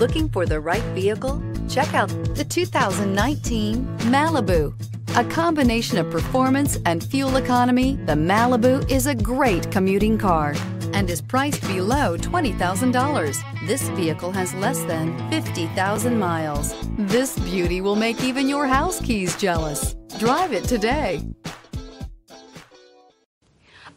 Looking for the right vehicle? Check out the 2019 Malibu. A combination of performance and fuel economy, the Malibu is a great commuting car and is priced below $20,000. This vehicle has less than 50,000 miles. This beauty will make even your house keys jealous. Drive it today.